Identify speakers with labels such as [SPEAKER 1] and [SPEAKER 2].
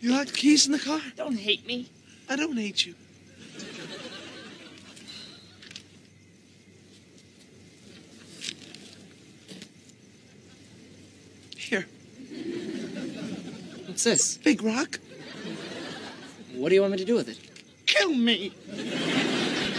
[SPEAKER 1] You had the keys in the car?
[SPEAKER 2] Don't hate me.
[SPEAKER 1] I don't hate you. Here,
[SPEAKER 3] What's this?
[SPEAKER 1] big rock.
[SPEAKER 3] What do you want me to do with it?
[SPEAKER 1] Kill me.